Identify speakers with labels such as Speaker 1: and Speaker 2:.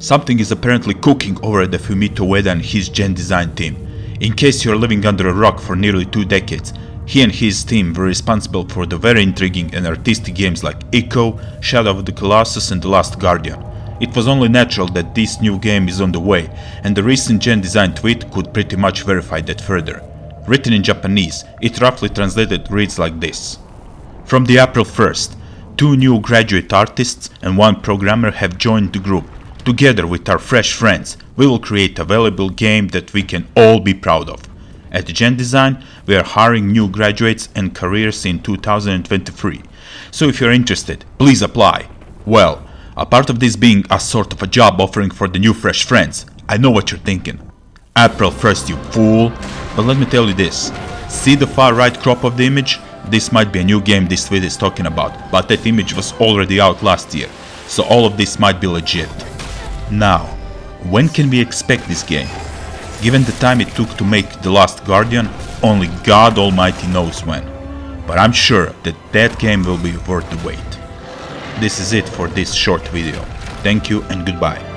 Speaker 1: Something is apparently cooking over at the Fumito Ueda and his gen design team. In case you're living under a rock for nearly two decades, he and his team were responsible for the very intriguing and artistic games like Ico, Shadow of the Colossus and The Last Guardian. It was only natural that this new game is on the way, and the recent gen design tweet could pretty much verify that further. Written in Japanese, it roughly translated reads like this. From the April 1st, two new graduate artists and one programmer have joined the group. Together with our fresh friends, we will create a valuable game that we can all be proud of. At Gen Design, we are hiring new graduates and careers in 2023. So if you're interested, please apply. Well, a part of this being a sort of a job offering for the new fresh friends, I know what you're thinking. April 1st, you fool! But let me tell you this. See the far right crop of the image? This might be a new game this tweet is talking about, but that image was already out last year, so all of this might be legit. Now, when can we expect this game? Given the time it took to make The Last Guardian, only God Almighty knows when. But I'm sure that that game will be worth the wait. This is it for this short video. Thank you and goodbye.